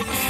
Dance.